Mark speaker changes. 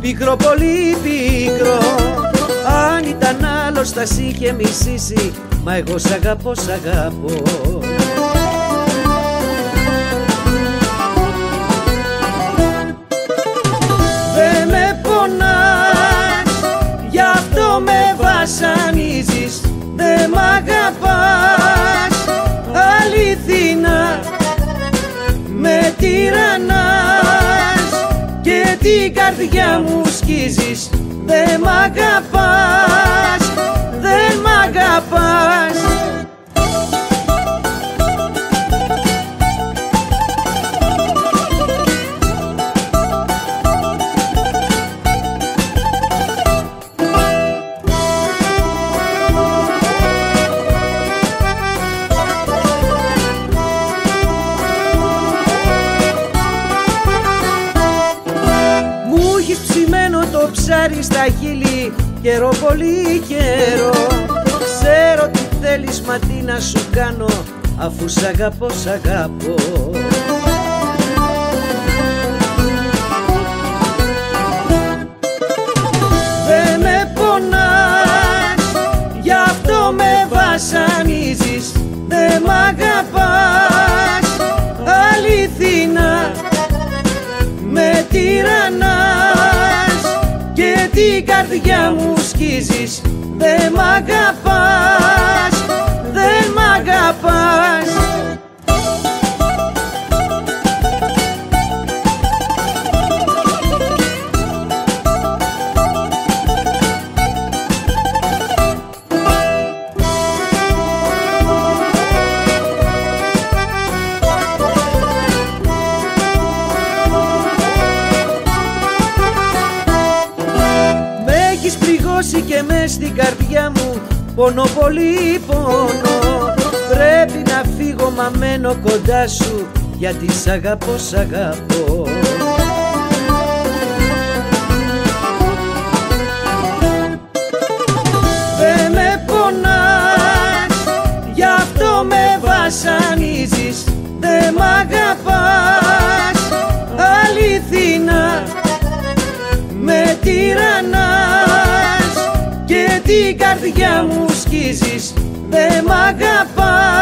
Speaker 1: Πίκρο πολύ πίκρο Αν ήταν άλλος θα σ' είχε μισήσει Μα εγώ σ' αγαπώ, σ' αγαπώ. Δεν με πονάς Γι' αυτό με βασανίζεις. Δεν μ' αγαπάς την καρδιά μου σκίζεις. Δεν μ' αγαπάς ψάρι στα χείλη Καιρό πολύ καιρό. Ξέρω τι θέλεις μα τι να σου κάνω Αφού σ' αγαπώ σ' αγαπώ. Δεν με πονάς Γι' αυτό με βασανίζεις. Δεν μ' αγαπάς και την καρδιά μου σκίζεις δεν μ' αγαπάς, δεν μ' αγαπάς έχεις πληγώσει και μες στην καρδιά μου. Πονώ πολύ πόνο. Πρέπει να φύγω μα μένω κοντά σου Γιατί σ' αγαπώ, σ' αγαπώ. Δεν με πονάς Γι' αυτό με βασανίζεις Την καρδιά μου σκίζεις, δε μ' αγαπάς.